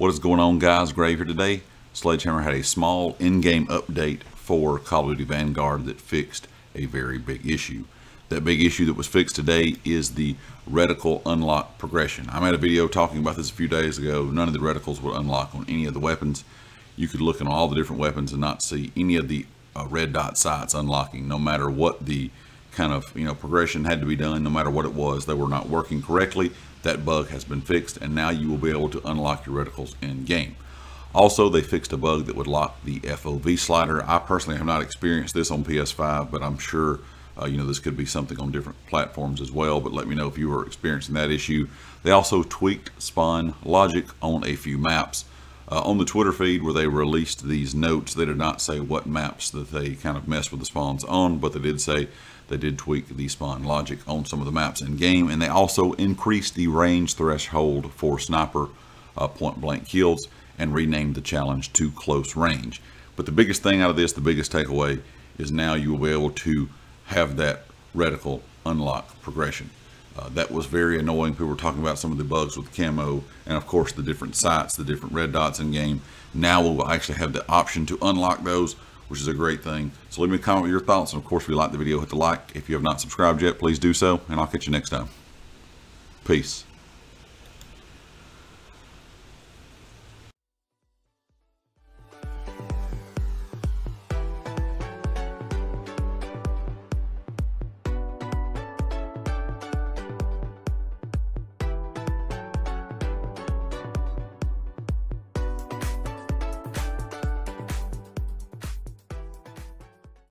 What is going on guys? Grave here today. Sledgehammer had a small in-game update for Call of Duty Vanguard that fixed a very big issue. That big issue that was fixed today is the reticle unlock progression. I made a video talking about this a few days ago. None of the reticles would unlock on any of the weapons. You could look at all the different weapons and not see any of the uh, red dot sights unlocking, no matter what the kind of you know progression had to be done, no matter what it was. They were not working correctly that bug has been fixed and now you will be able to unlock your reticles in game. Also, they fixed a bug that would lock the FOV slider. I personally have not experienced this on PS5, but I'm sure uh, you know this could be something on different platforms as well. But let me know if you are experiencing that issue. They also tweaked spawn logic on a few maps. Uh, on the Twitter feed where they released these notes, they did not say what maps that they kind of messed with the spawns on, but they did say they did tweak the spawn logic on some of the maps in game, and they also increased the range threshold for sniper uh, point blank kills and renamed the challenge to close range. But the biggest thing out of this, the biggest takeaway, is now you will be able to have that reticle unlock progression. Uh, that was very annoying. People were talking about some of the bugs with camo and of course the different sights, the different red dots in game. Now we'll actually have the option to unlock those, which is a great thing. So leave me a comment with your thoughts. And of course, if you like the video, hit the like. If you have not subscribed yet, please do so. And I'll catch you next time. Peace.